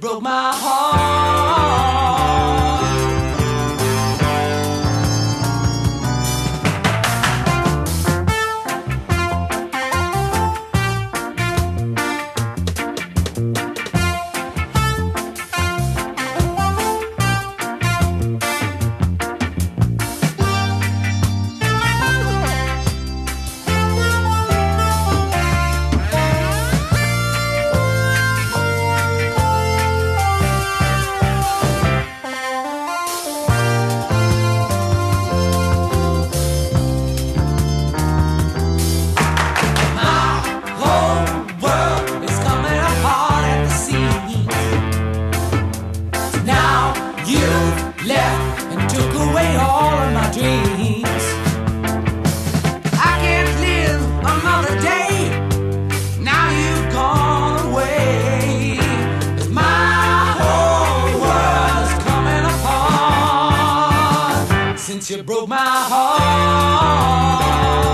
broke my heart. left and took away all of my dreams. I can't live another day. Now you've gone away. My whole world's coming apart since you broke my heart.